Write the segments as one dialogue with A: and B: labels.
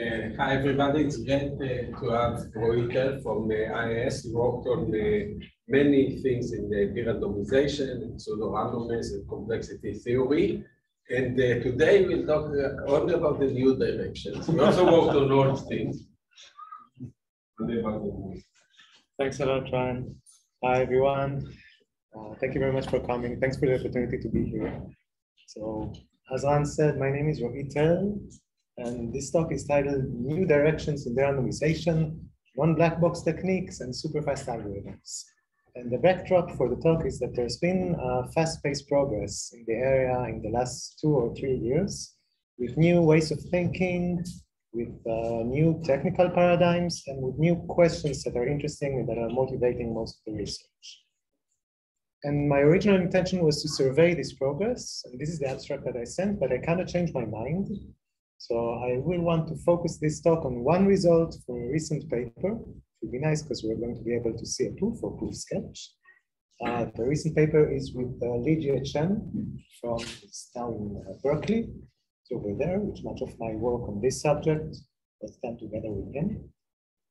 A: Uh, hi everybody, it's great uh, to have Roei from uh, IAS. He worked on uh, many things in the de-randomization, pseudo-randomness and complexity theory. And uh, today we'll talk uh, only about the new directions. We also worked on old things.
B: Thanks a lot, Ran. Hi, everyone. Uh, thank you very much for coming. Thanks for the opportunity to be here. So, as Ran said, my name is Roei Tell, and this talk is titled New Directions in Randomization, Non-Black Box Techniques, and Superfast Algorithms. And the backdrop for the talk is that there's been fast-paced progress in the area in the last two or three years with new ways of thinking, with uh, new technical paradigms, and with new questions that are interesting and that are motivating most of the research. And my original intention was to survey this progress, and this is the abstract that I sent, but I kind of changed my mind. So I will want to focus this talk on one result from a recent paper. It would be nice because we're going to be able to see a proof or proof sketch. Uh, the recent paper is with uh, Lijie Chen from down in uh, Berkeley. It's over there, which much of my work on this subject was done together with him.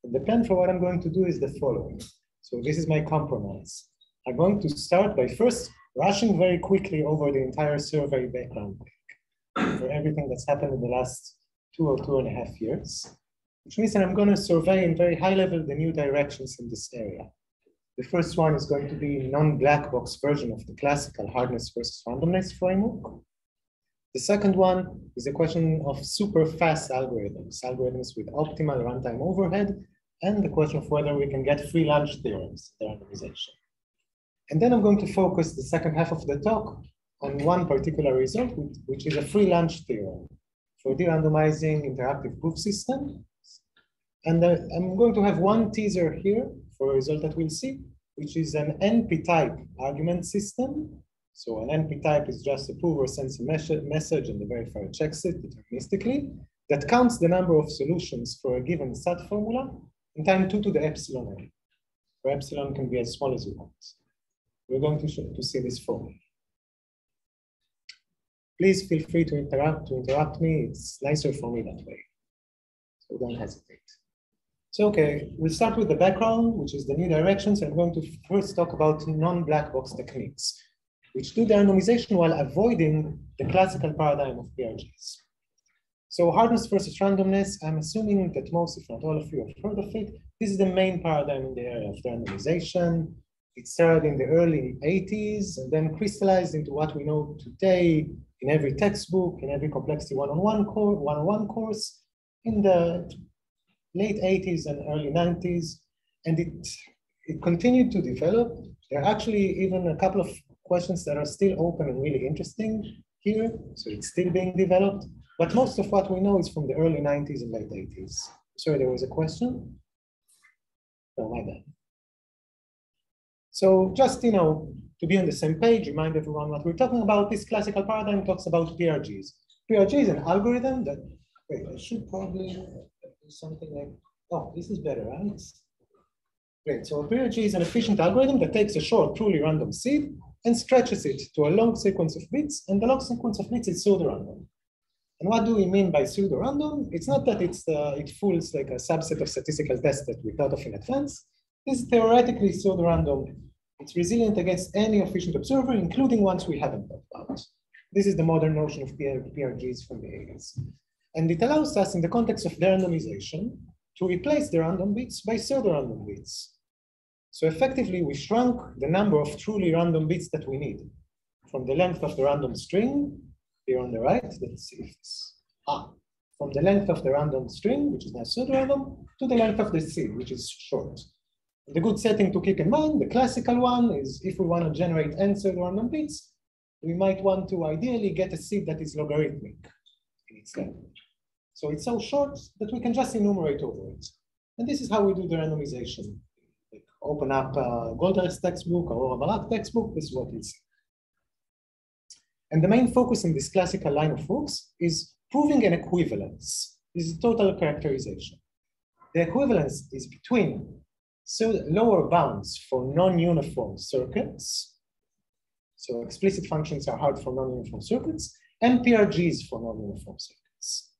B: And the plan for what I'm going to do is the following. So this is my compromise. I'm going to start by first rushing very quickly over the entire survey background for everything that's happened in the last two or two and a half years, which means that I'm going to survey in very high level the new directions in this area. The first one is going to be non-black box version of the classical hardness versus randomness framework. The second one is a question of super fast algorithms, algorithms with optimal runtime overhead, and the question of whether we can get free lunch theorems, de-randomization. And then I'm going to focus the second half of the talk on one particular result, which is a free lunch theorem for de-randomizing interactive proof system. And uh, I'm going to have one teaser here for a result that we'll see, which is an NP-type argument system. So an NP-type is just a prover sends a message and the verifier checks it deterministically that counts the number of solutions for a given SAT formula in time two to the epsilon n, where epsilon can be as small as you want. We're going to, show, to see this formula. Please feel free to interrupt, to interrupt me. It's nicer for me that way. So don't hesitate. So, okay, we'll start with the background, which is the new directions. I'm going to first talk about non-black box techniques, which do the randomization while avoiding the classical paradigm of PRGs. So hardness versus randomness, I'm assuming that most, if not all of you have heard of it. This is the main paradigm in the area of randomization. It started in the early 80s and then crystallized into what we know today in every textbook, in every complexity one-on-one course, one-on-one course, in the late 80s and early 90s, and it, it continued to develop. There are actually even a couple of questions that are still open and really interesting here, so it's still being developed. But most of what we know is from the early 90s and late 80s. Sorry, there was a question? Oh, my bad. So just, you know, to be on the same page, remind everyone what we're talking about. This classical paradigm talks about PRGs. PRG is an algorithm that, wait, I should probably do something like, oh, this is better, right? Great, so a PRG is an efficient algorithm that takes a short, truly random seed and stretches it to a long sequence of bits, and the long sequence of bits is pseudo-random. And what do we mean by pseudo-random? It's not that it's uh, it fools like a subset of statistical tests that we thought of in advance. It's theoretically pseudo-random it's resilient against any efficient observer, including ones we haven't talked about. This is the modern notion of PRGs from the 80s. And it allows us, in the context of randomization, to replace the random bits by pseudo-random bits. So effectively, we shrunk the number of truly random bits that we need from the length of the random string, here on the right, let's see if this, ah, from the length of the random string, which is now pseudo-random, to the length of the seed, which is short. The good setting to keep in mind, the classical one is if we want to generate n pseudo-random bits, we might want to ideally get a seed that is logarithmic in its length. So it's so short that we can just enumerate over it. And this is how we do de-randomization. Like open up uh, Goldreich's textbook or Barak textbook, this is what it's. And the main focus in this classical line of works is proving an equivalence. This is total characterization. The equivalence is between so lower bounds for non-uniform circuits. So explicit functions are hard for non-uniform circuits and PRGs for non-uniform circuits.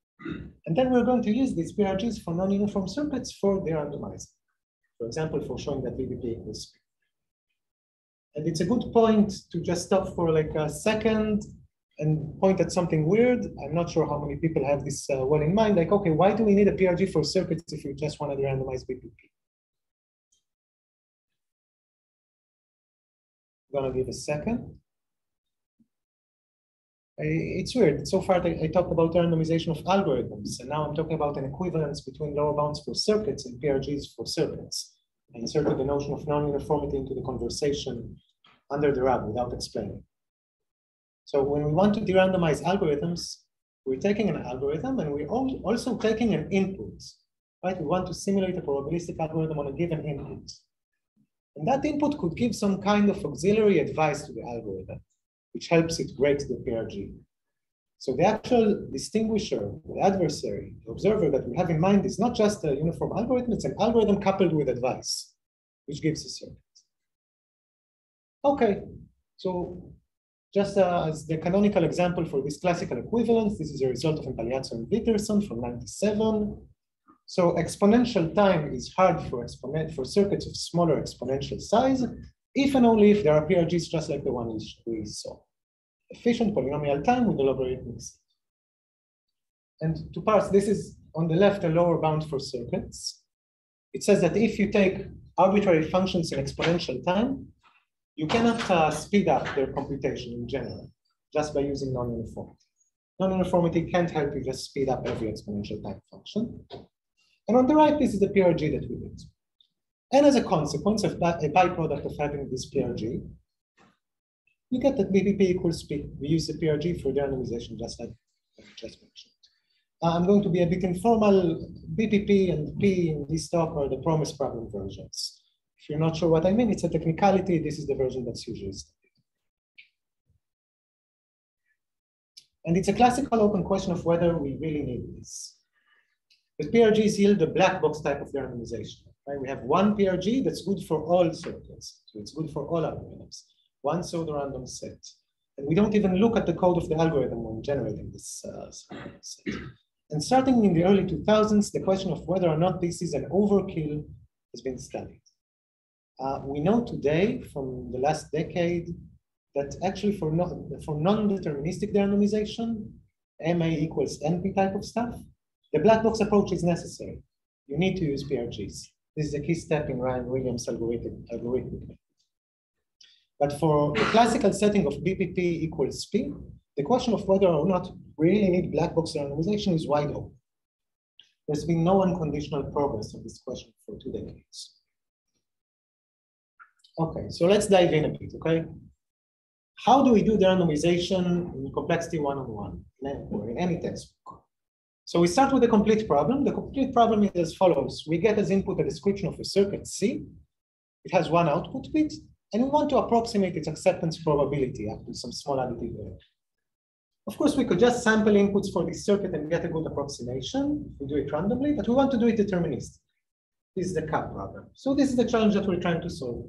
B: And then we're going to use these PRGs for non-uniform circuits for de-randomizing. For example, for showing that BPP equals. And it's a good point to just stop for like a second and point at something weird. I'm not sure how many people have this uh, well in mind. Like, okay, why do we need a PRG for circuits if you just want to randomize BPP? Gonna give a second. It's weird. So far, I, talked about randomization of algorithms, and now I'm talking about an equivalence between lower bounds for circuits and PRGs for circuits. I inserted the notion of non-uniformity into the conversation under the rug without explaining. So when we want to de-randomize algorithms, we're taking an algorithm and we're also taking an input, right? We want to simulate a probabilistic algorithm on a given input. And that input could give some kind of auxiliary advice to the algorithm, which helps it break the PRG. So the actual distinguisher, the adversary, the observer that we have in mind is not just a uniform algorithm, it's an algorithm coupled with advice, which gives a circuit. Okay, so just uh, as the canonical example for this classical equivalence, this is a result of Impagliazzo and Wigderson from 97. So exponential time is hard for, exponent, for circuits of smaller exponential size, if and only if there are PRGs just like the one we saw. Efficient polynomial time with a logarithmic set. And to parse, this is on the left a lower bound for circuits. It says that if you take arbitrary functions in exponential time, you cannot uh, speed up their computation in general just by using non-uniformity. Non-uniformity can't help you just speed up every exponential time function. And on the right, this is the PRG that we did. And as a consequence of that, a byproduct of having this PRG, you get that BPP equals P. We use the PRG for de-randomization, just like I just mentioned. Uh, I'm going to be a bit informal. BPP and P in this talk are the promise problem versions. If you're not sure what I mean, it's a technicality. This is the version that's usually studied. And it's a classical open question of whether we really need this. The PRGs yield the black box type of randomization. Right? We have one PRG that's good for all circuits. So it's good for all algorithms. One pseudo-random set. And we don't even look at the code of the algorithm when generating this uh, set. And starting in the early 2000s, the question of whether or not this is an overkill has been studied. Uh, we know today from the last decade that actually for, for non-deterministic de-randomization, MA equals NP type of stuff, the black box approach is necessary. You need to use PRGs. This is a key step in Ryan Williams' algorithm. algorithm. But for the classical setting of BPP equals P, the question of whether or not we really need black box randomization is wide open. There's been no unconditional progress on this question for two decades. Okay, so let's dive in a bit, okay? How do we do de-randomization in complexity one-on-one or in any textbook? So we start with the complete problem. The complete problem is as follows. We get as input a description of a circuit C. It has one output bit, and we want to approximate its acceptance probability up to some small additive error. Of course, we could just sample inputs for this circuit and get a good approximation. We do it randomly, but we want to do it deterministically. This is the CAPP problem. So this is the challenge that we're trying to solve.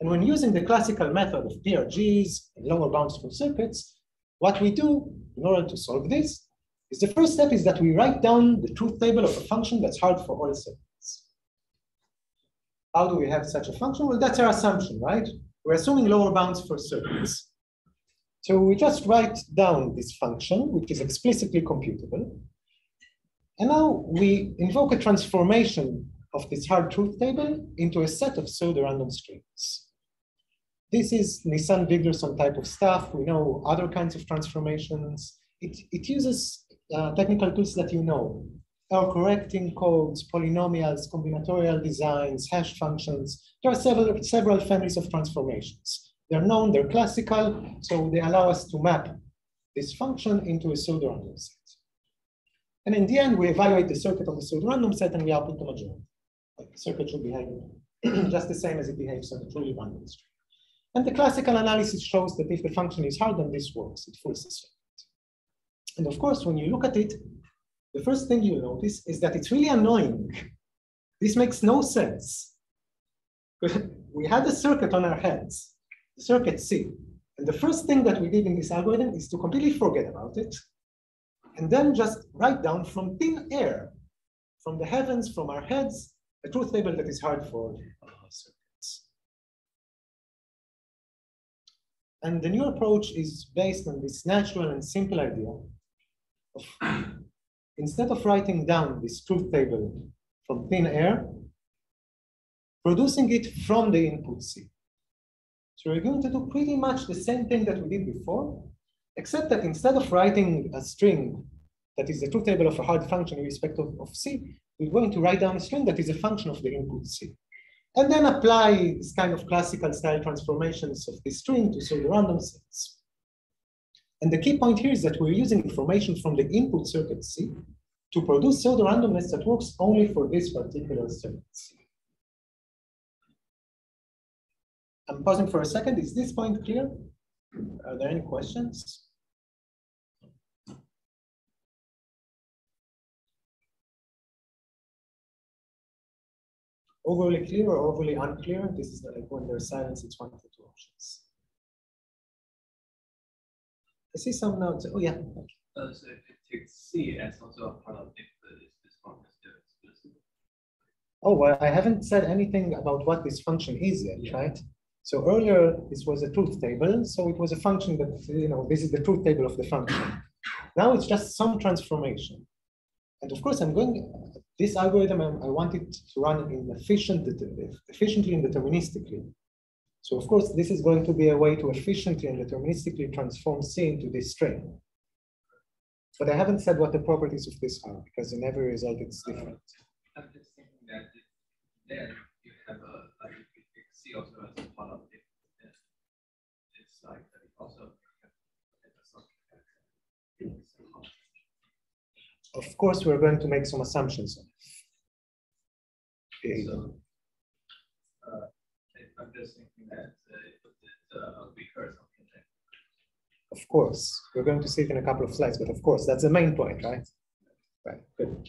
B: And when using the classical method of PRGs and lower bounds for circuits, what we do in order to solve this is the first step is that we write down the truth table of a function that's hard for all circuits. How do we have such a function? Well, that's our assumption, right? We're assuming lower bounds for circuits. So we just write down this function, which is explicitly computable. And now we invoke a transformation of this hard truth table into a set of pseudo-random strings. This is Nisan Wigderson type of stuff. We know other kinds of transformations. It, it uses uh, technical tools that you know, error correcting codes, polynomials, combinatorial designs, hash functions. There are several, several families of transformations. They're known, they're classical, so they allow us to map this function into a pseudo-random set. And in the end, we evaluate the circuit of the pseudo-random set and we output the majority. Like the circuit should behave just the same as it behaves on a truly random string. And the classical analysis shows that if the function is hard, then this works, it fools the circuit. And of course, when you look at it, the first thing you notice is that it's really annoying. This makes no sense. we had a circuit on our heads, the circuit C. And the first thing that we did in this algorithm is to completely forget about it and then just write down from thin air, from the heavens, from our heads, a truth table that is hard for uh, circuits. And the new approach is based on this natural and simple idea instead of writing down this truth table from thin air, producing it from the input C. So we're going to do pretty much the same thing that we did before, except that instead of writing a string that is the truth table of a hard function in respect of, of C, we're going to write down a string that is a function of the input C. And then apply this kind of classical style transformations of this string to pseudo-random sets. And the key point here is that we're using information from the input circuit C to produce pseudo-randomness that works only for this particular circuit C. I'm pausing for a second. Is this point clear? Are there any questions? Overly clear or overly unclear? This is like when there's silence, it's one of the two options. I see some notes. Oh, yeah.
C: Uh, so if it takes C as also a part of if this function is explicit.
B: Oh, well, I haven't said anything about what this function is yet, yeah. right? So earlier, this was a truth table. So it was a function that, you know, this is the truth table of the function. Now it's just some transformation. And of course, I'm going, this algorithm, I, I want it to run in efficient, efficiently and deterministically. So of course, this is going to be a way to efficiently and deterministically transform C into this string. But I haven't said what the properties of this are, because in every result it's different.
C: I'm just thinking that then you have a, like, C also has a part of it. It's like also
B: Of course, we're going to make some assumptions.
C: Okay. So, uh, I'm just thinking that uh, something
B: Of course, we're going to see it in a couple of slides, but of course, that's the main point, right? Right, good.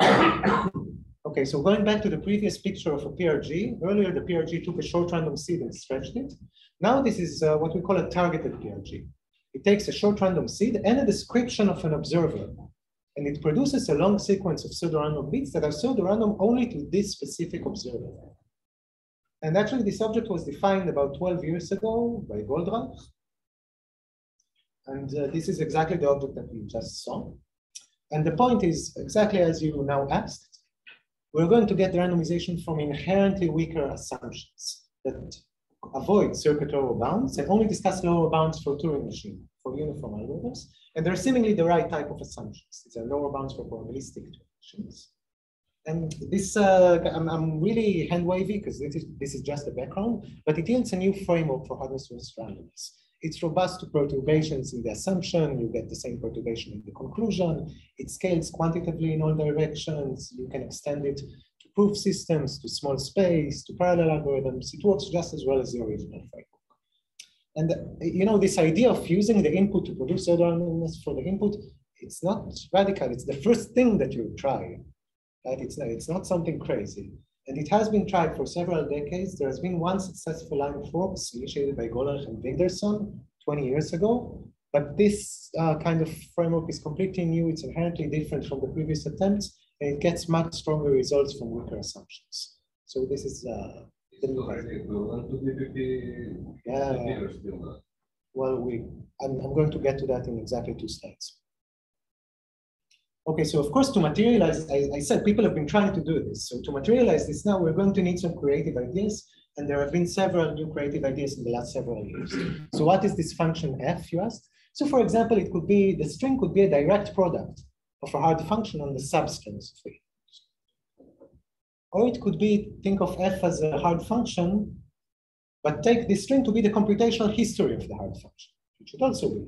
B: Okay, so going back to the previous picture of a PRG, earlier the PRG took a short random seed and stretched it. Now this is uh, what we call a targeted PRG. It takes a short random seed and a description of an observer, and it produces a long sequence of pseudo-random bits that are pseudo-random only to this specific observer. And actually this object was defined about 12 years ago by Goldreich. And uh, this is exactly the object that we just saw. And the point is exactly as you now asked, we're going to get randomization from inherently weaker assumptions that avoid circuit lower bounds and only discuss lower bounds for Turing machine, for uniform algorithms. And they're seemingly the right type of assumptions. These are lower bounds for probabilistic Turing machines. And this, uh, I'm, I'm really hand wavy because this is, this is just the background, but it yields a new framework for hardness versus randomness. It's robust to perturbations in the assumption. You get the same perturbation in the conclusion. It scales quantitatively in all directions. You can extend it to proof systems, to small space, to parallel algorithms. It works just as well as the original framework. And you know, this idea of using the input to produce randomness for the input, it's not radical. It's the first thing that you try. Right? It's, not, it's not something crazy. And it has been tried for several decades. There has been one successful line of works initiated by Goldreich and Wigderson 20 years ago. But this uh, kind of framework is completely new. It's inherently different from the previous attempts, and it gets much stronger results from weaker assumptions. So this is uh, the new Yeah. Well, we I'm, I'm going to get to that in exactly two slides. Okay, so of course, to materialize, I, I, said people have been trying to do this. So to materialize this now, we're going to need some creative ideas. And there have been several new creative ideas in the last several years. So what is this function f, you asked? So for example, it could be, the string could be a direct product of a hard function on the substrings of it. Or it could be, think of f as a hard function, but take this string to be the computational history of the hard function, which should also be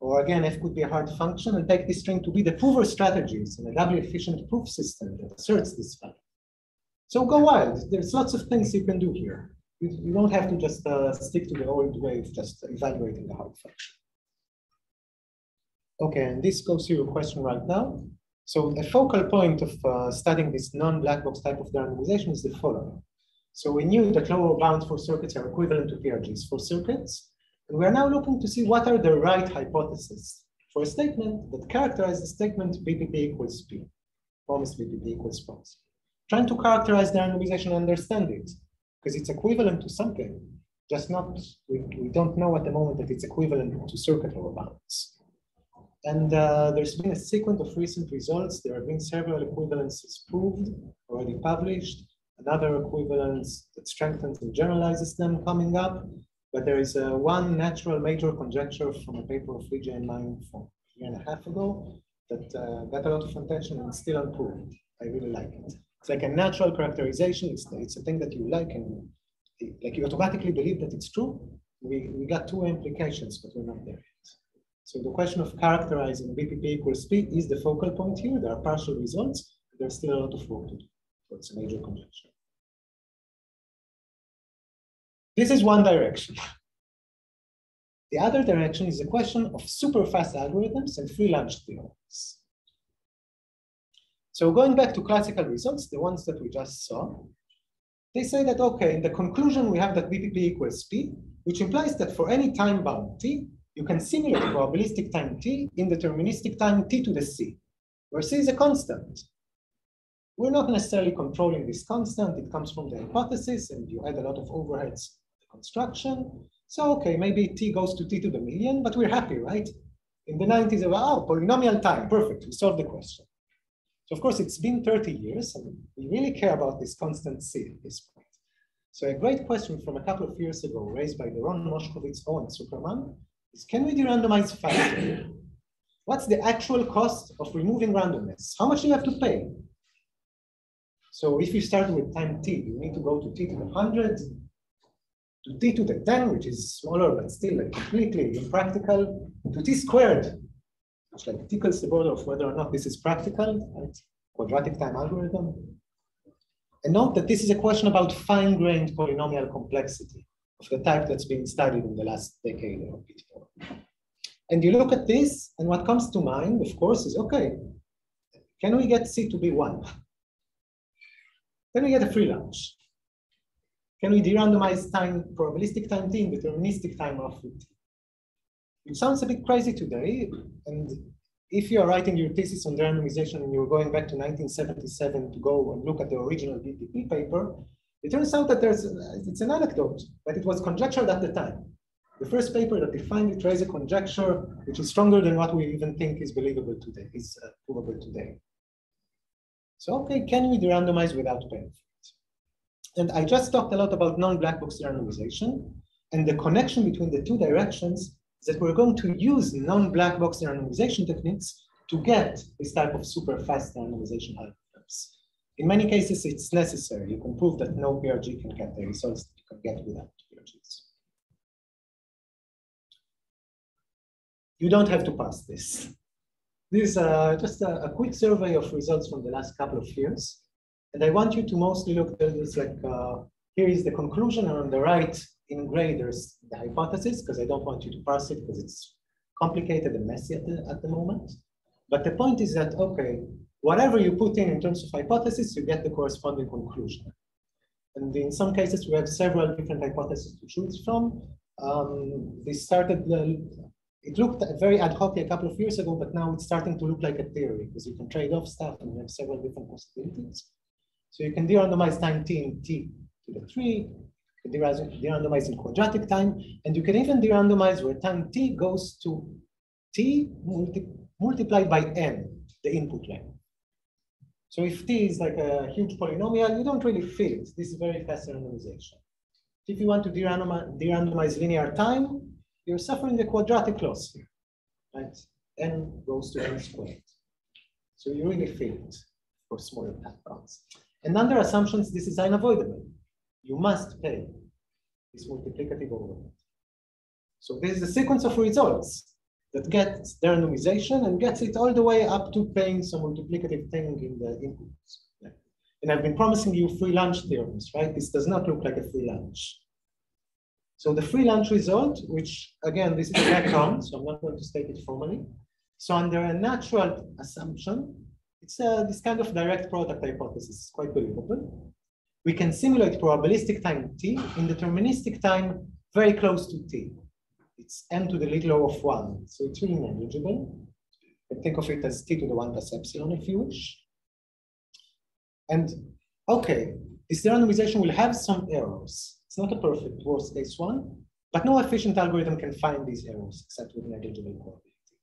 B: or again, f could be a hard function and take this string to be the prover strategies in a doubly efficient proof system that asserts this value. So go wild. There's lots of things you can do here. You, you don't have to just uh, stick to the old way of just evaluating the hard function. Okay, and this goes to your question right now. So the focal point of uh, studying this non-black box type of randomization is the following. So we knew that lower bounds for circuits are equivalent to PRGs for circuits. And we're now looking to see what are the right hypotheses for a statement that characterizes the statement BPP equals P, promise BPP equals promise. Trying to characterize de-randomization and understand it, because it's equivalent to something, just not, we, we don't know at the moment that it's equivalent to circuit lower bounds. And uh, there's been a sequence of recent results. There have been several equivalences proved, already published, another equivalence that strengthens and generalizes them coming up. But there is uh, one natural major conjecture from a paper of Lijie and mine from a year and a half ago that uh, got a lot of attention and still unproved. I really like it. It's like a natural characterization. It's, it's a thing that you like and like you automatically believe that it's true. We, we got two implications, but we're not there yet. So the question of characterizing BPP equals P is the focal point here. There are partial results. There's still a lot of work to do. So it's a major conjecture. This is one direction. The other direction is a question of super fast algorithms and free lunch theorems. So going back to classical results, the ones that we just saw, they say that, okay, in the conclusion, we have that BPP equals P, which implies that for any time bound T, you can simulate probabilistic time T in deterministic time T to the C, where C is a constant. We're not necessarily controlling this constant. It comes from the hypothesis, and you add a lot of overheads construction. So, okay, maybe T goes to T to the million, but we're happy, right? In the 90s, oh, polynomial time, perfect, we solved the question. So of course, it's been 30 years, and we really care about this constant C at this point. So a great question from a couple of years ago, raised by Doron Moshkovitz, Owen Zuckerman, is can we de-randomize faster? What's the actual cost of removing randomness? How much do you have to pay? So if you start with time t, you need to go to t to the 100, to t to the 10, which is smaller, but still like completely impractical, to t squared, which like tickles the border of whether or not this is practical, right? Quadratic time algorithm. And note that this is a question about fine-grained polynomial complexity of the type that's been studied in the last decade or bit more. And you look at this, and what comes to mind, of course, is okay, can we get C to be one? Can we get a free lunch? Can we de-randomize time, probabilistic time t and deterministic time of t? It sounds a bit crazy today, and if you are writing your thesis on randomization and you're going back to 1977 to go and look at the original BPP paper, it turns out that there's, it's an anecdote, but it was conjectured at the time. The first paper that defined it raised a conjecture which is stronger than what we even think is believable today, is uh, provable today. So, okay, can we de-randomize without paying And I just talked a lot about non-black box randomization, and the connection between the two directions that we're going to use non-black box randomization techniques to get this type of super fast randomization algorithms. In many cases, it's necessary. You can prove that no PRG can get the results that you can get without PRGs. You don't have to pass this. This is uh, just a, a, quick survey of results from the last couple of years. And I want you to mostly look at this like, uh, here is the conclusion, and on the right in gray, there's the hypothesis, because I don't want you to parse it because it's complicated and messy at the, at the moment. But the point is that, okay, whatever you put in in terms of hypothesis, you get the corresponding conclusion. And in some cases, we have several different hypotheses to choose from. Um, this started, uh, it looked very ad hoc a couple of years ago, but now it's starting to look like a theory because you can trade off stuff and you have several different possibilities. So you can de-randomize time t in t to the three, you can de-randomize in quadratic time, and you can even de-randomize where time t goes to t multi multiplied by n, the input length. So if t is like a huge polynomial, you don't really feel it. This is very fast randomization. If you want to de-randomize linear time, you're suffering the quadratic loss here, right? n goes to n squared. So you really feel it for smaller backgrounds. And under assumptions, this is unavoidable. You must pay this multiplicative overhead. So this is a sequence of results that gets de-randomization and gets it all the way up to paying some multiplicative thing in the inputs. And I've been promising you free lunch theorems, right? This does not look like a free lunch. So the free lunch result, which again, this is a background, so I'm not going to state it formally. So under a natural assumption, it's a, this kind of direct product hypothesis, is quite believable. We can simulate probabilistic time t in deterministic time very close to t it's n to the little of 1, so it's really negligible. Think of it as t to the 1 plus epsilon if you wish. And okay, this randomization will have some errors. It's not a perfect worst case one, but no efficient algorithm can find these errors except with negligible probability.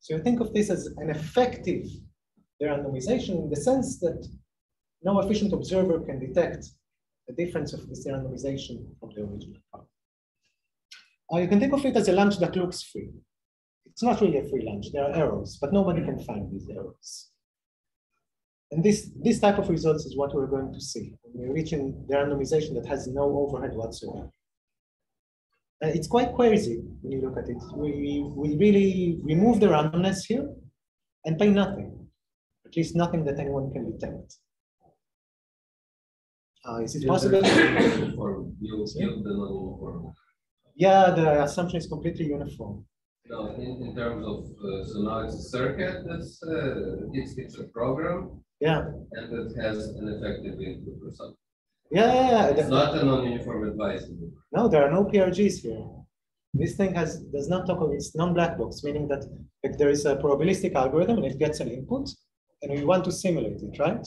B: So you think of this as an effective randomization in the sense that no efficient observer can detect the difference of this randomization from the original part. Uh, you can think of it as a lunch that looks free. It's not really a free lunch, there are errors, but nobody can find these errors. And this, this type of results is what we're going to see when we're reaching de-randomization that has no overhead whatsoever. Uh, it's quite crazy when you look at it. We, we really remove the randomness here and pay nothing, at least nothing that anyone can detect. Uh, is it possible?
D: The non-uniform.
B: Yeah, the assumption is completely uniform.
D: No, in, in terms of, uh, so now it's a circuit, that's, uh, it's, it's a program.
B: Yeah.
D: And it has an effective input or something.
B: Yeah, yeah, yeah.
D: It's not a non-uniform advice.
B: No, there are no PRGs here. This thing has does not talk of it's non-black box, meaning that if there is a probabilistic algorithm and it gets an input, and we want to simulate it, right?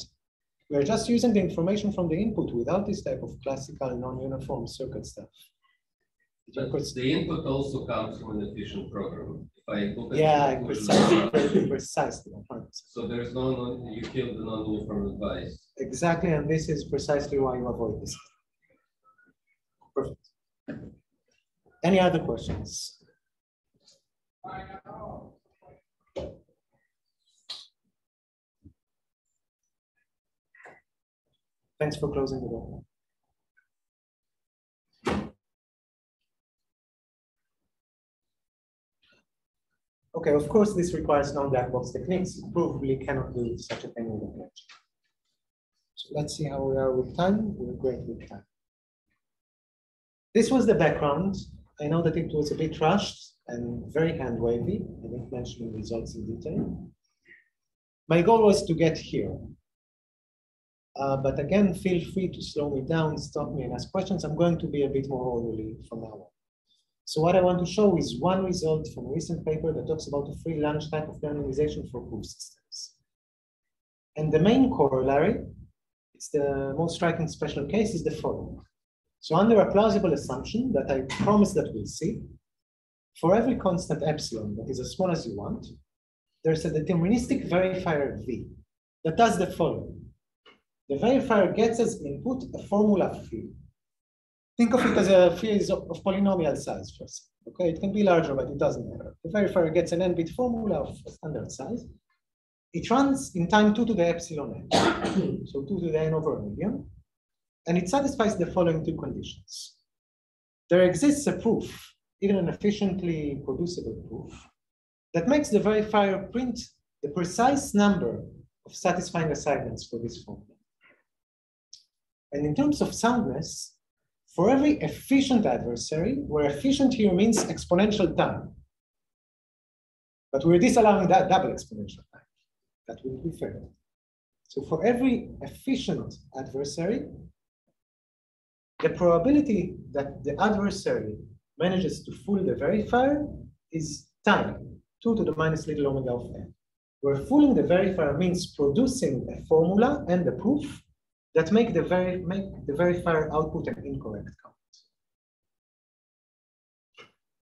B: We're just using the information from the input without this type of classical non-uniform circuit stuff.
D: But the input also comes from an efficient program. If I input
B: yeah, precisely, precisely.
D: So there's no, no you kill the non-uniform advice.
B: Exactly, and this is precisely why you avoid this. Perfect. Any other questions? Thanks for closing the door. Okay, of course, this requires non-black box techniques. You probably cannot do such a thing in the lecture. So let's see how we are with time. We're great with time. This was the background. I know that it was a bit rushed and very hand wavy. I didn't mention the results in detail. My goal was to get here. Uh, but again, feel free to slow me down, stop me and ask questions. I'm going to be a bit more orderly from now on. So what I want to show is one result from a recent paper that talks about a free lunch type of randomization for proof systems. And the main corollary, it's the most striking special case, is the following. So under a plausible assumption that I promise that we'll see, for every constant epsilon that is as small as you want, there's a deterministic verifier V that does the following. The verifier gets as input a formula phi. Think of it as a of, of polynomial size first. Okay, it can be larger, but it doesn't matter. The verifier gets an n-bit formula of standard size. It runs in time 2 to the epsilon n, so 2 to the n over a million, and it satisfies the following two conditions. There exists a proof, even an efficiently producible proof, that makes the verifier print the precise number of satisfying assignments for this formula. And in terms of soundness, for every efficient adversary, where efficient here means exponential time, but we're disallowing that double exponential time. That will be fair. So for every efficient adversary, the probability that the adversary manages to fool the verifier is tiny, 2 to the minus little omega of n. Where fooling the verifier means producing a formula and the proof that make the, very, make the verifier output an incorrect count.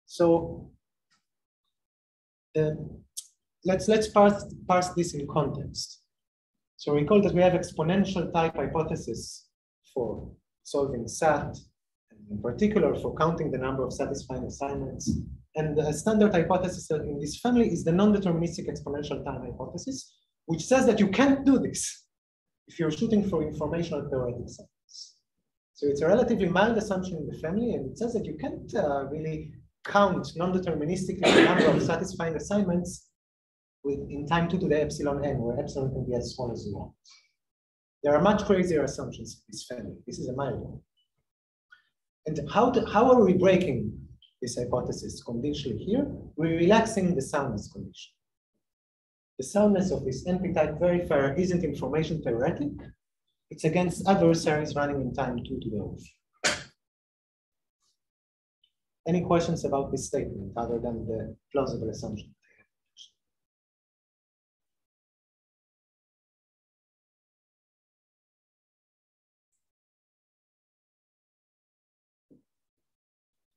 B: So uh, let's, let's parse, parse this in context. So recall that we have exponential time hypothesis for solving SAT, and in particular for counting the number of satisfying assignments. And the standard hypothesis in this family is the non-deterministic exponential time hypothesis, which says that you can't do this if you're shooting for informational theoretic science. So it's a relatively mild assumption in the family, and it says that you can't uh, really count non-deterministically the number of satisfying assignments with in time 2 to the epsilon n, where epsilon can be as small as you want. There are much crazier assumptions in this family. This is a mild one. And how, to, how are we breaking this hypothesis conditionally here? We're relaxing the soundness condition. The soundness of this NP-type verifier isn't information theoretic. It's against adversaries running in time two to the Any questions about this statement other than the plausible assumption?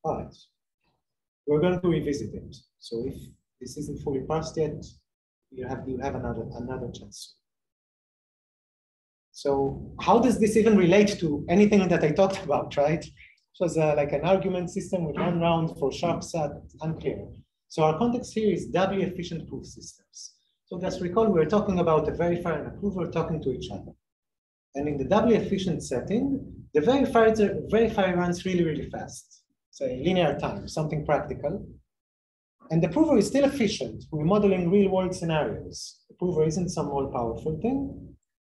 B: All right. We're going to revisit it. So if this isn't fully passed yet, you have you have another another chance. So how does this even relate to anything that I talked about, right? It was uh, like an argument system with one round for sharp SAT, unclear. So our context here is doubly efficient proof systems. So just recall we're talking about a verifier and a prover talking to each other. And in the doubly efficient setting, the verifier, verifier runs really, really fast. Say linear time, something practical. And the prover is still efficient. We're modeling real world scenarios. The prover isn't some all powerful thing,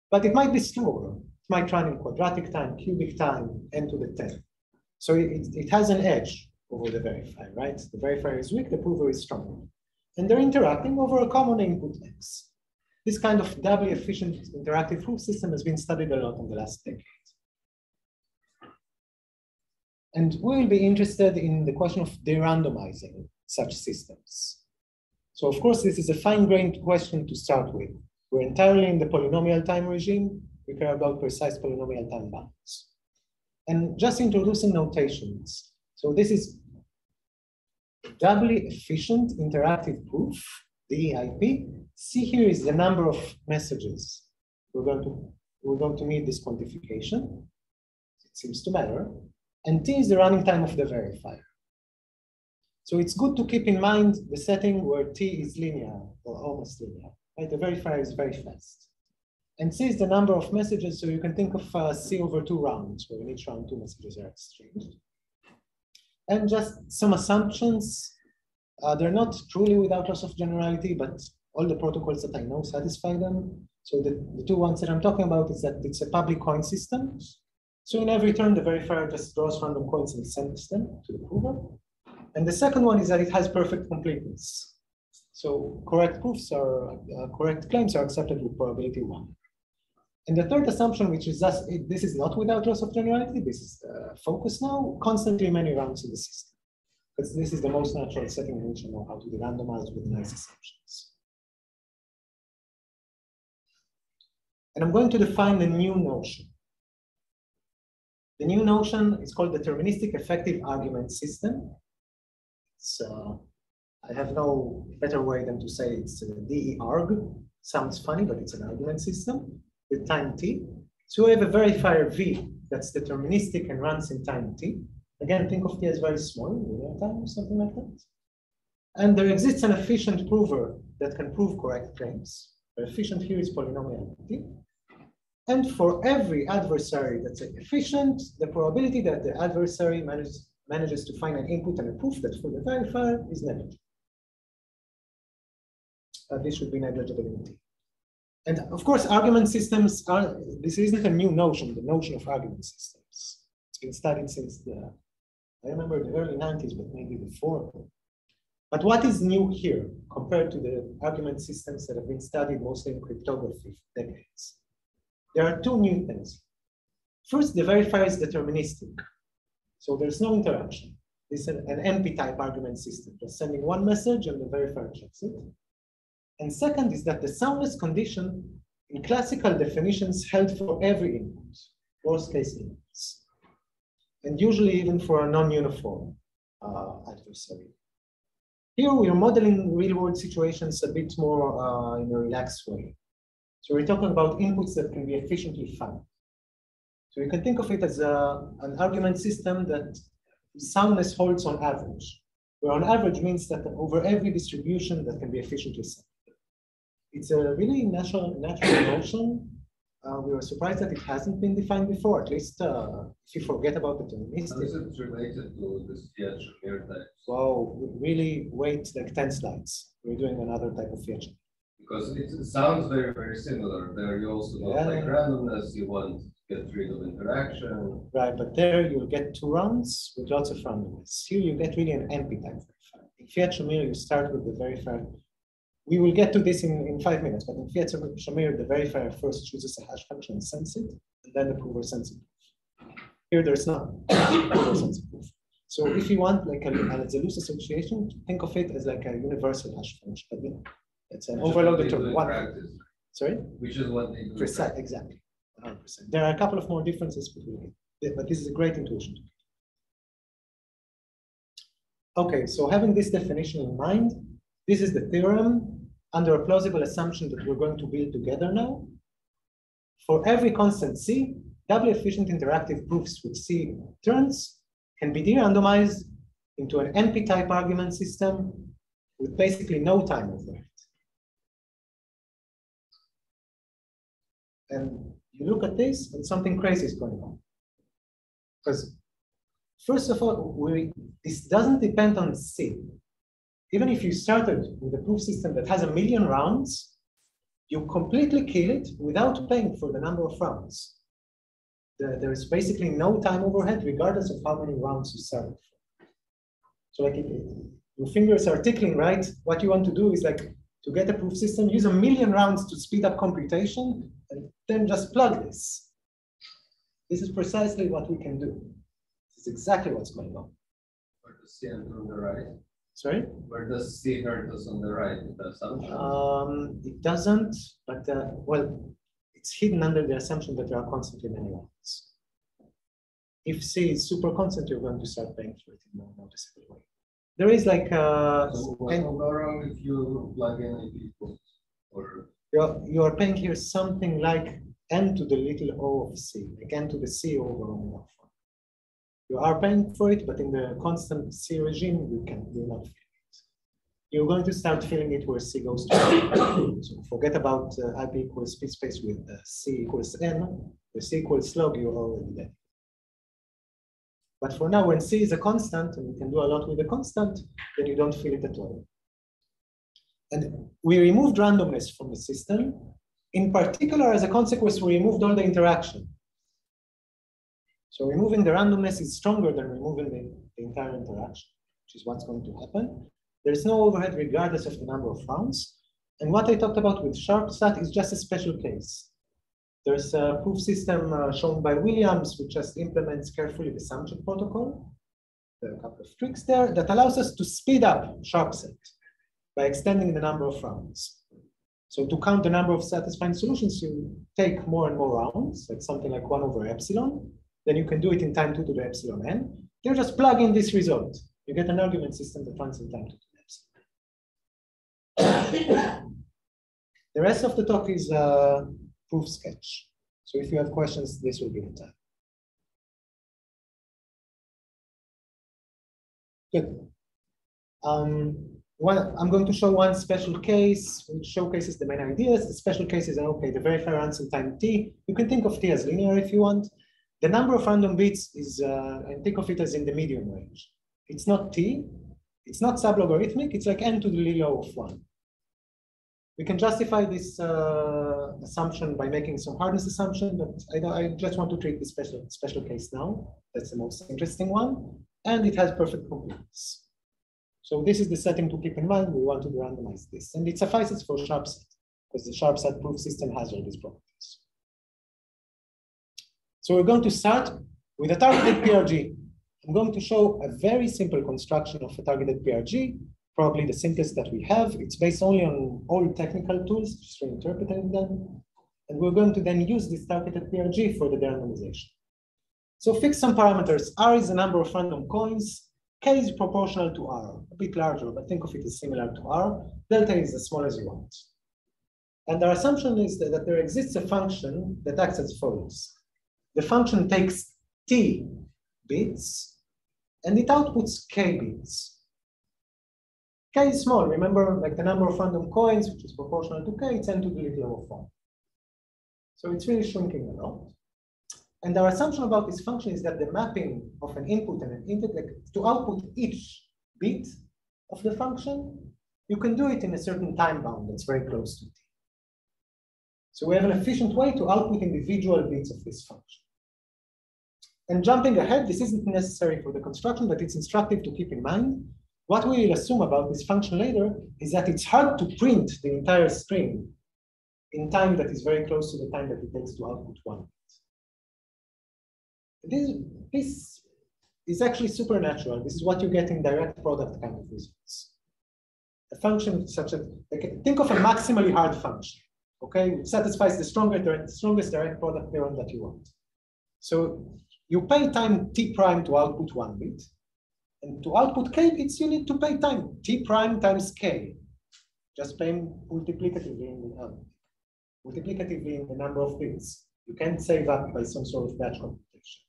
B: but it might be slower. It might run in quadratic time, cubic time, n to the 10. So it, it has an edge over the verifier, right? The verifier is weak, the prover is strong. And they're interacting over a common input X. This kind of doubly efficient interactive proof system has been studied a lot in the last decade. And we'll be interested in the question of de-randomizing such systems. So of course, this is a fine-grained question to start with. We're entirely in the polynomial time regime. We care about precise polynomial time bounds. And just introducing notations. So this is doubly efficient interactive proof, DEIP. C here is the number of messages. We're going to, we're going to meet this quantification. It seems to matter. And T is the running time of the verifier. So it's good to keep in mind the setting where T is linear or almost linear. Right? The verifier is very fast. And C is the number of messages, so you can think of uh, C over two rounds, where in each round two messages are exchanged. And just some assumptions. Uh, they're not truly without loss of generality, but all the protocols that I know satisfy them. So the, the two ones that I'm talking about is that it's a public coin system. So in every turn, the verifier just draws random coins and sends them to the prover. And the second one is that it has perfect completeness. So correct proofs are, uh, correct claims are accepted with probability one. And the third assumption, which is thus, this is not without loss of generality, this is uh, focus now, constantly many rounds in the system. Because this is the most natural setting in which you know how to randomize with nice assumptions. And I'm going to define the new notion. The new notion is called deterministic effective argument system. So uh, I have no better way than to say it's a DE-arg. Sounds funny, but it's an argument system with time t. So we have a verifier V that's deterministic and runs in time t. Again, think of t as very small, time or something like that. And there exists an efficient prover that can prove correct claims. The efficient here is polynomial t. And for every adversary that's efficient, the probability that the adversary manages, manages to find an input and a proof that for the verifier is negligible. Uh, this should be negligible in T. And of course, argument systems are, this isn't a new notion, the notion of argument systems. It's been studied since the, I remember the early 90s, but maybe before. But what is new here compared to the argument systems that have been studied mostly in cryptography for decades? There are two new things. First, the verifier is deterministic. So there's no interaction. This is an, NP type argument system, just sending one message and the verifier checks it. And second is that the soundness condition in classical definitions held for every input, worst case inputs, and usually even for a non-uniform uh, adversary. Here we are modeling real world situations a bit more uh, in a relaxed way. So we're talking about inputs that can be efficiently found. So you can think of it as a, an argument system that soundness holds on average, where on average means that over every distribution that can be efficiently set. It's a really natural, natural notion. Uh, we were surprised that it hasn't been defined before, at least uh, if you forget about the deterministic.
D: How is it related to this Fiat-Shamir type?
B: Wow, really wait like 10 slides. We're doing another type of Fiat
D: because it sounds very, very similar. There you also got yeah. like randomness, you want to get rid of interaction.
B: Right, but there you'll get two rounds with lots of randomness. Here you get really an NP type verifier. In Fiat-Shamir, you start with the verifier. We will get to this in, in five minutes, but in Fiat-Shamir, the verifier first chooses a hash function and sends it, and then the prover sends it. Here there's none. So if you want like a, a loose association, think of it as like a universal hash function. It's an overloaded term. One. Practice. Sorry?
D: Which is what they do.
B: Precise, exactly. 100%. There are a couple of more differences between it, but this is a great intuition. Okay, so having this definition in mind, this is the theorem under a plausible assumption that we're going to build together now. For every constant C, doubly efficient interactive proofs with C turns can be de-randomized into an NP-type argument system with basically no time overhead. And you look at this and something crazy is going on. Because first of all, we, this doesn't depend on C. Even if you started with a proof system that has a million rounds, you completely kill it without paying for the number of rounds. The, there is basically no time overhead regardless of how many rounds you start. So like it, your fingers are tickling, right? What you want to do is like to get a proof system, use a million rounds to speed up computation, and then just plug this. This is precisely what we can do. This is exactly what's going on.
D: Where does C enter on the right?
B: Sorry?
D: Where does C hurt us on the right? The assumption.
B: Um, it doesn't, but uh, well, it's hidden under the assumption that there are constantly many rounds. If C is super constant, you're going to start paying for it in a noticeable way. There is like uh,
D: So what
B: and
D: will go wrong if you plug in equals or
B: you're, paying here something like n to the little o of c, like n to the c over omega. You are paying for it, but in the constant c regime, you can you're not feeling it. You're going to start feeling it where c goes to. so forget about uh, ip equals PSPACE with uh, c equals n. With c equals log, you're already there. But for now, when c is a constant, and you can do a lot with a constant, then you don't feel it at all. And we removed randomness from the system. In particular, as a consequence, we removed all the interaction. So removing the randomness is stronger than removing the, the entire interaction, which is what's going to happen. There's no overhead regardless of the number of rounds. And what I talked about with sharp SAT is just a special case. There's a proof system uh, shown by Williams, which just implements carefully the sumcheck protocol. There are a couple of tricks there that allows us to speed up sharp SAT by extending the number of rounds. So to count the number of satisfying solutions, you take more and more rounds, like something like one over epsilon. Then you can do it in time two to the epsilon n. You just plug in this result. You get an argument system that runs in time two to the epsilon. the rest of the talk is a proof sketch. So if you have questions, this will be the time. Good. Um, one, I'm going to show one special case which showcases the main ideas. The special cases are okay, the verifier runs in time t. You can think of t as linear if you want. The number of random bits is, uh, and think of it as in the medium range. It's not t, it's not sublogarithmic, it's like n to the little of one. We can justify this uh, assumption by making some hardness assumption, but I, I just want to treat this special, special case now. That's the most interesting one, and it has perfect completeness. So this is the setting to keep in mind. We want to randomize this. And it suffices for sharp SAT, because the sharp SAT proof system has all these properties. So we're going to start with a targeted PRG. I'm going to show a very simple construction of a targeted PRG, probably the simplest that we have. It's based only on old technical tools, just reinterpreting them. And we're going to then use this targeted PRG for the de-randomization. So fix some parameters. R is the number of random coins. K is proportional to R, a bit larger, but think of it as similar to R. Delta is as small as you want. And our assumption is that, that there exists a function that acts as follows. The function takes T bits and it outputs K bits. K is small, remember like the number of random coins, which is proportional to K, it's n to the little of one. So it's really shrinking a lot. And our assumption about this function is that the mapping of an input and an input, like to output each bit of the function, you can do it in a certain time bound that's very close to t. So we have an efficient way to output individual bits of this function. And jumping ahead, this isn't necessary for the construction, but it's instructive to keep in mind. What we will assume about this function later is that it's hard to print the entire string in time that is very close to the time that it takes to output one this, this is actually supernatural. This is what you get in direct product kind of results. A function such as, think of a maximally hard function, okay? It satisfies the strongest, strongest direct product theorem that you want. So you pay time t prime to output one bit, And to output k bits, you need to pay time, t prime times k. Just paying multiplicatively in the, um, multiplicatively in the number of bits. You can't save up by some sort of batch computation.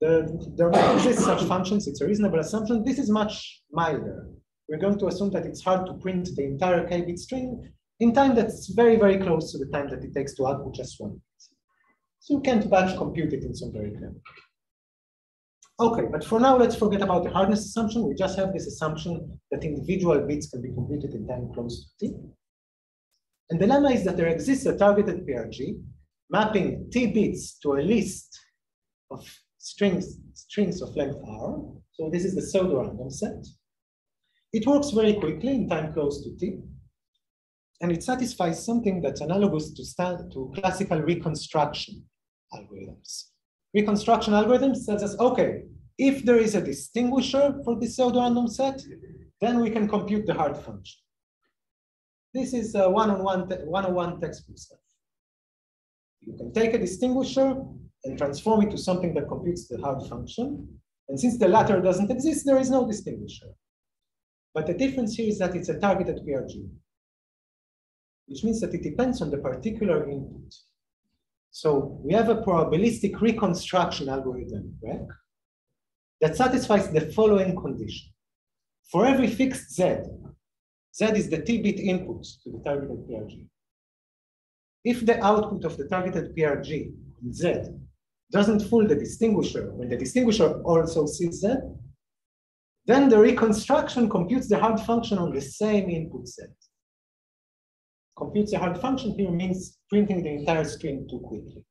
B: The, there may exist such functions, it's a reasonable assumption. This is much milder. We're going to assume that it's hard to print the entire k-bit string in time that's very, very close to the time that it takes to output just one bit. So you can't batch compute it in some very clever Okay, but for now, let's forget about the hardness assumption. We just have this assumption that individual bits can be computed in time close to t. And the lemma is that there exists a targeted PRG mapping t bits to a list of strings, strings of length r. So this is the pseudo-random set. It works very quickly in time close to t. And it satisfies something that's analogous to, stand, to classical reconstruction algorithms reconstruction algorithms tells us, okay, if there is a distinguisher for this pseudo-random set, then we can compute the hard function. This is a one-on-one one-on-one textbook stuff. You can take a distinguisher and transform it to something that computes the hard function. And since the latter doesn't exist, there is no distinguisher. But the difference here is that it's a targeted PRG, which means that it depends on the particular input. So we have a probabilistic reconstruction algorithm, right? That satisfies the following condition. For every fixed Z, Z is the T-bit input to the targeted PRG. If the output of the targeted PRG Z doesn't fool the distinguisher, when the distinguisher also sees Z, then the reconstruction computes the hard function on the same input set computes a hard function here means printing the entire string too quickly.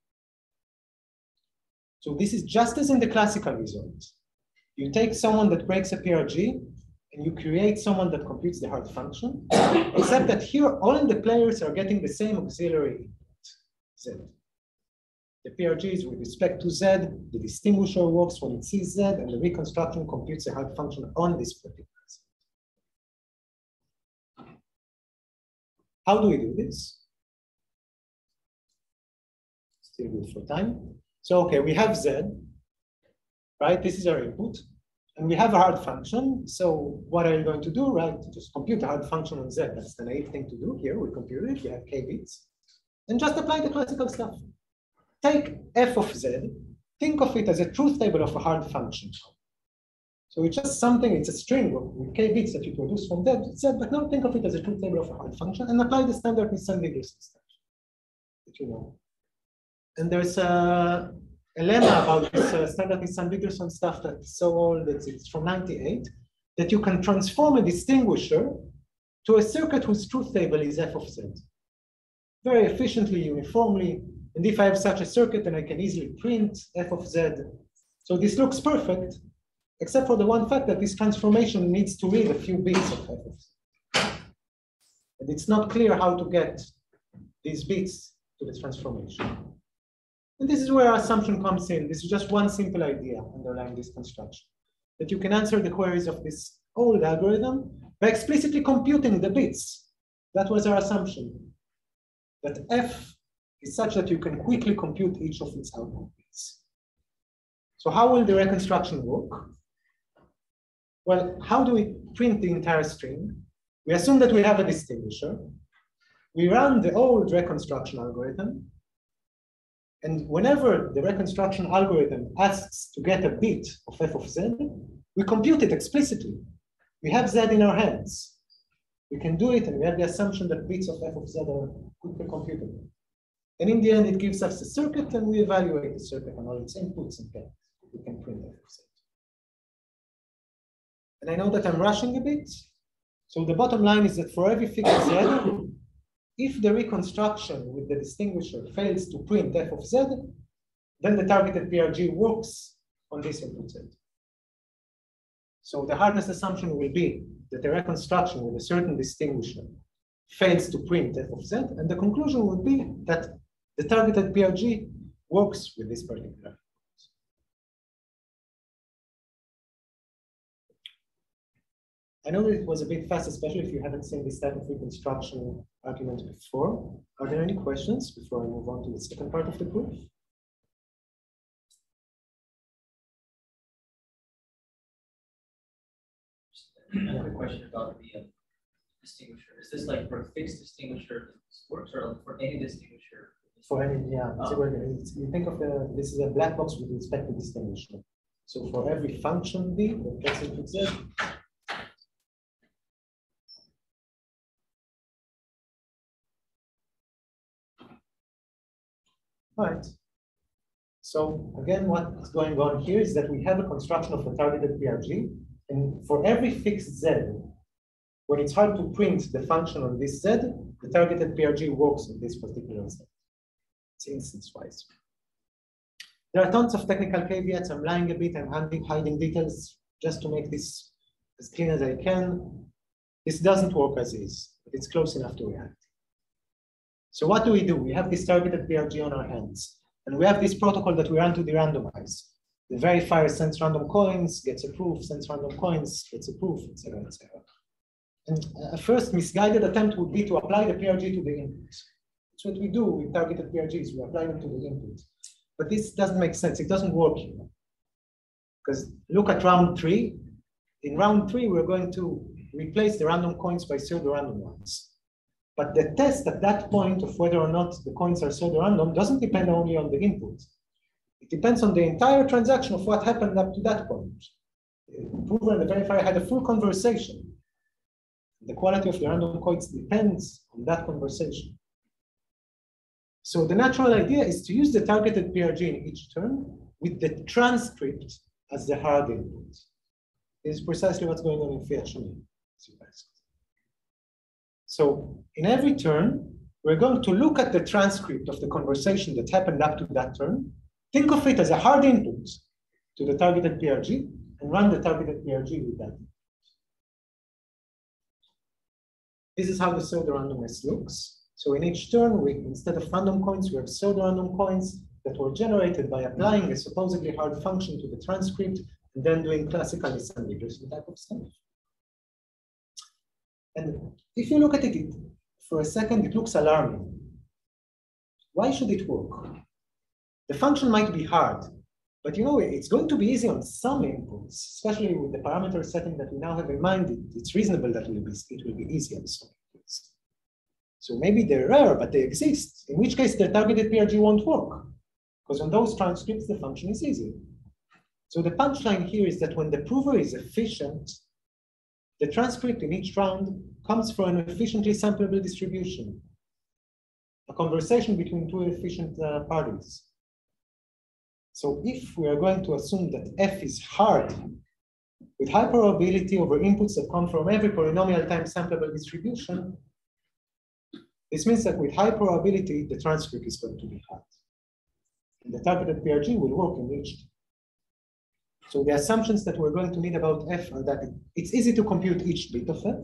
B: So this is just as in the classical result. You take someone that breaks a PRG and you create someone that computes the hard function, except that here all the players are getting the same auxiliary input, Z. The PRG is with respect to Z, the distinguisher works when it sees Z, and the reconstruction computes a hard function on this particular How do we do this? Still good for time. So, okay, we have Z, right? This is our input. And we have a hard function. So what are you going to do, right? Just compute a hard function on Z. That's the naive thing to do here. We compute it, we have k bits. And just apply the classical stuff. Take f of z, think of it as a truth table of a hard function. So it's just something, it's a string with k bits that you produce from that set, but now think of it as a truth table of a hard function and apply the standard Nisan-Wigderson system that you know. And there's a, lemma about this uh, standard Nisan-Wigderson stuff that's so old that it's from 98, that you can transform a distinguisher to a circuit whose truth table is f of z. Very efficiently, uniformly. And if I have such a circuit, then I can easily print f of z. So this looks perfect, except for the one fact that this transformation needs to read a few bits of f of z. And it's not clear how to get these bits to the transformation. And this is where our assumption comes in. This is just one simple idea underlying this construction. That you can answer the queries of this old algorithm by explicitly computing the bits. That was our assumption. That f is such that you can quickly compute each of its output bits. So how will the reconstruction work? Well, how do we print the entire string? We assume that we have a distinguisher. We run the old reconstruction algorithm. And whenever the reconstruction algorithm asks to get a bit of f of z, we compute it explicitly. We have z in our hands. We can do it, and we have the assumption that bits of f of z are quickly computable. And in the end, it gives us a circuit, and we evaluate the circuit and all its inputs and get we can print f of z. And I know that I'm rushing a bit. So the bottom line is that for every fixed z, if the reconstruction with the distinguisher fails to print f of z, then the targeted PRG works on this input z. So the hardness assumption will be that the reconstruction with a certain distinguisher fails to print f of z, and the conclusion would be that the targeted PRG works with this particular I know it was a bit fast, especially if you haven't seen this type of reconstruction argument before. Are there any questions before I move on to the second part of the proof?
C: Another question about the uh, distinguisher. Is this like for a fixed distinguisher works or for any distinguisher?
B: For any, yeah,
C: Oh.
B: so when it's- you think of the, this is a black box with respect to distinguisher. So for every function B that gets into Z. Right. So again, what's going on here is that we have a construction of a targeted PRG, and for every fixed Z, when it's hard to print the function on this Z, the targeted PRG works on this particular Z. It's instance-wise. There are tons of technical caveats. I'm lying a bit. I'm hiding, hiding details just to make this as clean as I can. This doesn't work as is, but it's close enough to reality. So what do we do? We have this targeted PRG on our hands, and we have this protocol that we run to de-randomize. The verifier sends random coins, gets approved, sends random coins, gets a approved, etc., etc. And a first misguided attempt would be to apply the PRG to the input. That's what we do with targeted PRGs. We apply them to the input. But this doesn't make sense. It doesn't work here. Because look at round three. In round three, we're going to replace the random coins by pseudo-random ones. But the test at that point of whether or not the coins are pseudo-random doesn't depend only on the input. It depends on the entire transaction of what happened up to that point. Uh, the prover and the verifier had a full conversation. The quality of the random coins depends on that conversation. So the natural idea is to use the targeted PRG in each turn with the transcript as the hard input. This is precisely what's going on in Fiat-Shamir. So in every turn, we're going to look at the transcript of the conversation that happened up to that turn, think of it as a hard input to the targeted PRG, and run the targeted PRG with that. This is how the pseudo-randomness looks. So in each turn, we instead of random coins, we have pseudo-random coins that were generated by applying a supposedly hard function to the transcript and then doing classical disambiguation type of stuff. And if you look at it, for a second, it looks alarming. Why should it work? The function might be hard, but you know, it's going to be easy on some inputs, especially with the parameter setting that we now have in mind. It's reasonable that it will, be, it will be easy on some inputs. So maybe they're rare, but they exist, in which case the targeted PRG won't work, because on those transcripts, the function is easy. So the punchline here is that when the prover is efficient, the transcript in each round comes from an efficiently samplable distribution, a conversation between two efficient uh, parties. So if we are going to assume that f is hard, with high probability over inputs that come from every polynomial time samplable distribution, this means that with high probability, the transcript is going to be hard. And the targeted PRG will work in each. So the assumptions that we're going to need about f are that it's easy to compute each bit of f,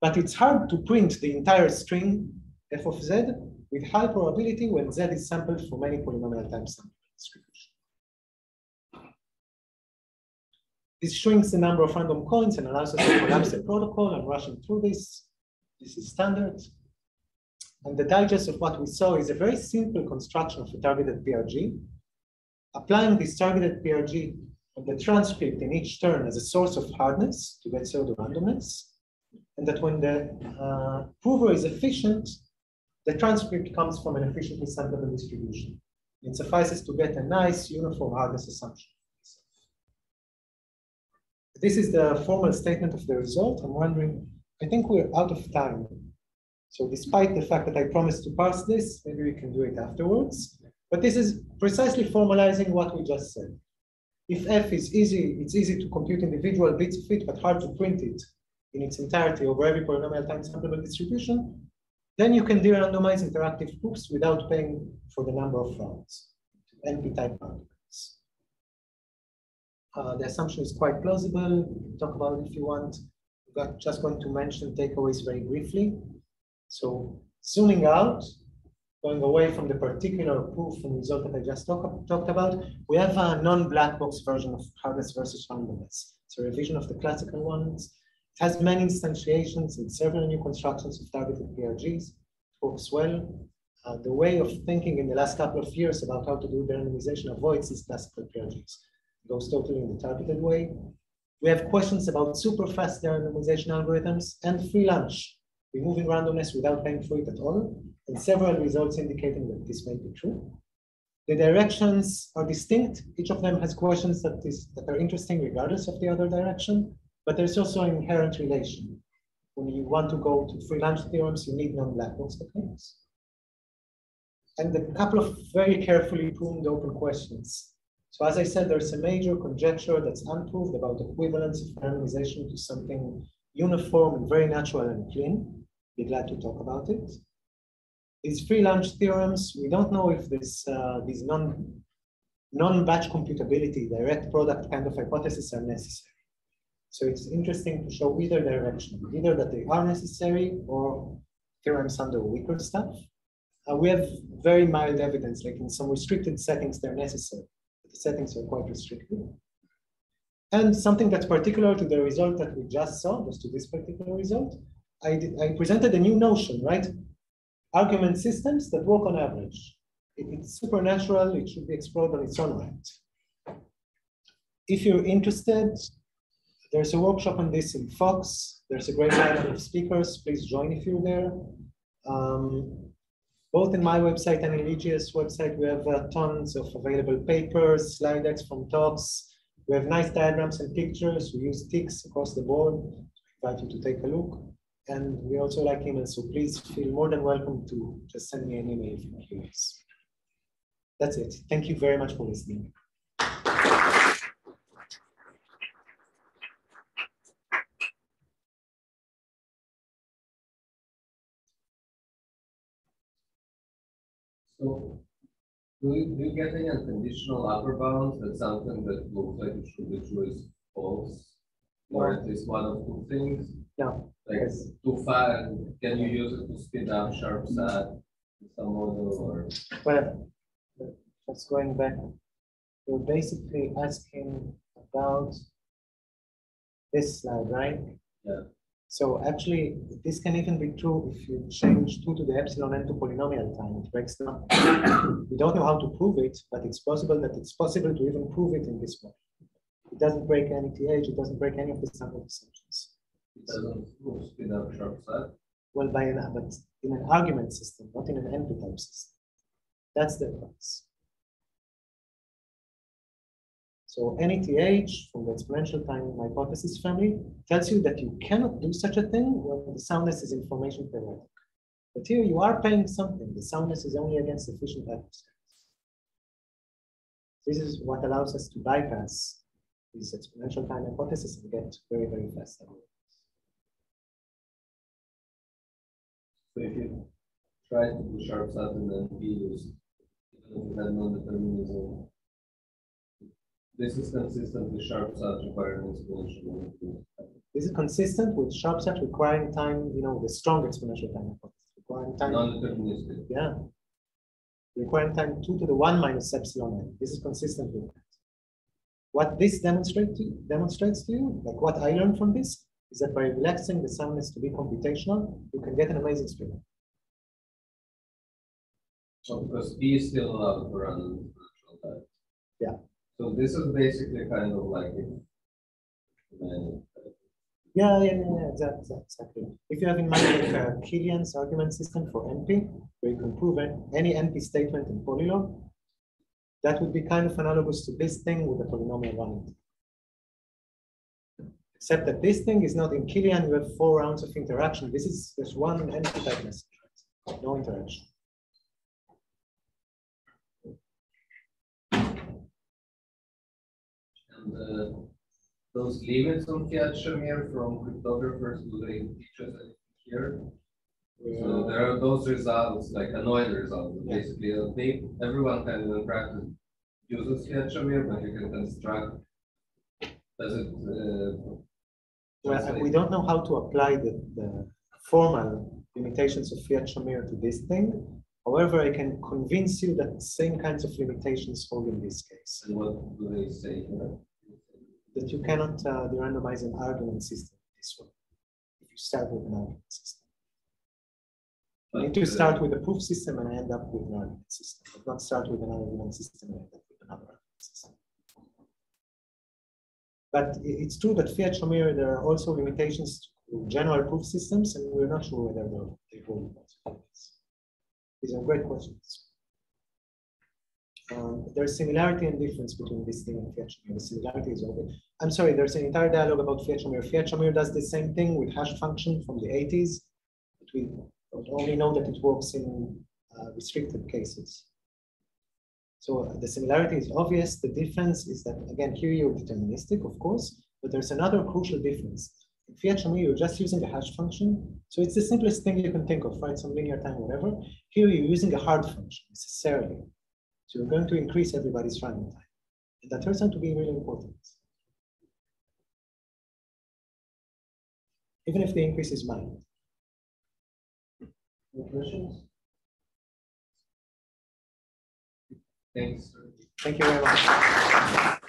B: but it's hard to print the entire string f of z with high probability when z is sampled from any polynomial time sample distribution. This shrinks the number of random coins and allows us to collapse the protocol. I'm rushing through this. This is standard. And the digest of what we saw is a very simple construction of a targeted PRG. Applying this targeted PRG on the transcript in each turn as a source of hardness to get pseudo randomness. And that when the uh, prover is efficient, the transcript comes from an efficiently sampleable distribution. It suffices to get a nice uniform hardness assumption. This is the formal statement of the result. I'm wondering, I think we're out of time. So despite the fact that I promised to pass this, maybe we can do it afterwards. But this is precisely formalizing what we just said. If f is easy, it's easy to compute individual bits of it, but hard to print it in its entirety over every polynomial time sampleable distribution, then you can de-randomize interactive proofs without paying for the number of rounds, NP-type arguments. Uh, the assumption is quite plausible. Talk about it if you want. I'm just going to mention takeaways very briefly. So zooming out, going away from the particular proof and result that I just talk, talked about, we have a non-black box version of hardness versus randomness. It's a revision of the classical ones. It has many instantiations and several new constructions of targeted PRGs. Works well. Uh, the way of thinking in the last couple of years about how to do randomization avoids these classical PRGs. It goes totally in the targeted way. We have questions about super fast randomization algorithms and free lunch, removing randomness without paying for it at all, and several results indicating that this may be true. The directions are distinct. Each of them has questions that, is, that are interesting regardless of the other direction, but there's also an inherent relation. When you want to go to free lunch theorems, you need non-black box techniques. And a couple of very carefully pruned open questions. So as I said, there's a major conjecture that's unproved about equivalence of randomization to something uniform and very natural and clean. Be glad to talk about it. These free lunch theorems, we don't know if this, uh, these non, non-batch computability, direct product kind of hypotheses are necessary. So it's interesting to show either direction, either that they are necessary or theorems under weaker stuff. Uh, we have very mild evidence, like in some restricted settings, they're necessary. But the settings are quite restricted. And something that's particular to the result that we just saw, just to this particular result, I, I presented a new notion, right? Argument systems that work on average. If it's supernatural, it should be explored on its own right. If you're interested, there's a workshop on this in FOCS. There's a great lineup of speakers. Please join if you're there. Um, both in my website and in EGS website, we have uh, tons of available papers, slide decks from talks. We have nice diagrams and pictures. We use TikZ across the board. I invite you to take a look. And we also like emails, so please feel more than welcome to just send me an email if you're curious. That's it. Thank you very much for listening.
D: So, do you, do you get any unconditional upper bounds that something that looks like it should be true is false? Or at least one of two things?
B: No.
D: Like
B: Yes.
D: too fast, can you use it to speed up sharp in some model or?
B: Well, just going back, you're basically asking about this slide, right?
D: Yeah.
B: So actually, this can even be true if you change two to the epsilon n to polynomial time, it breaks down. we don't know how to prove it, but it's possible that it's possible to even prove it in this way. It doesn't break any th, it doesn't break any of the sample assumptions.
D: Speed up sharp SAT?
B: Well, by an, but in an argument system, not in an NP type system. That's the difference. So any TH from the exponential time hypothesis family tells you that you cannot do such a thing when the soundness is information theoretic. But here you are paying something. The soundness is only against sufficient hypostasis. This is what allows us to bypass this exponential time hypothesis and get very, very fast
D: So if you try to do sharp SAT and then used, even if you had non-determinism, this is consistent with sharp SAT requiring exponential.
B: This is consistent with sharp SAT requiring time, you know, the strong exponential time hypothesis, requiring time,
D: Non-deterministic.
B: yeah. Requiring time two to the one minus epsilon n. This is consistent with that. What this demonstrates to, demonstrates to you, like what I learned from this, is that by relaxing the soundness to be computational, you can get an amazing spin.
D: So because B is still allowed to run natural time.
B: Yeah.
D: So this is basically kind of like it.
B: Yeah, yeah, yeah, yeah, exactly, exactly. If you have in mind like uh, Kilian's argument system for NP, where you can prove any NP statement in Polylog, that would be kind of analogous to this thing with the polynomial running. Except that this thing is not in Kilian, you have four rounds of interaction. This is just one NP type message, right? no interaction.
D: And uh, those limits on Fiat Shamir from cryptographers, teach us anything here? So there are those results, like annoying results,
B: Yeah.
D: basically, uh, they, everyone kind of in practice uses Fiat Shamir, but you can construct. Does it, uh,
B: Well, and we don't know how to apply the, the formal limitations of Fiat Shamir to this thing. However, I can convince you that same kinds of limitations hold in this case.
D: And what do they say here?
B: That you cannot uh, de-randomize an argument system this way. If you start with an argument system. You need to
D: uh,
B: start with a proof system and end up with an argument system, but not start with an argument system and end up with another argument system. But it's true that Fiat Shamir, there are also limitations to general proof systems, and we're not sure whether they hold. These are great questions. Um, there's similarity and difference between this thing and Fiat Shamir. The similarity is obvious. I'm sorry, there's an entire dialogue about Fiat Shamir. Fiat Shamir does the same thing with hash function from the eighties. But we only know that it works in uh, restricted cases. So uh, the similarity is obvious. The difference is that, again, here you're deterministic, of course, but there's another crucial difference. In Fiat you're just using a hash function. So it's the simplest thing you can think of, right? Some linear time, whatever. Here you're using a hard function necessarily. So you're going to increase everybody's running time. And that turns out to be really important. Even if the increase is minor.
D: Any questions? Thanks.
B: Thank you very much.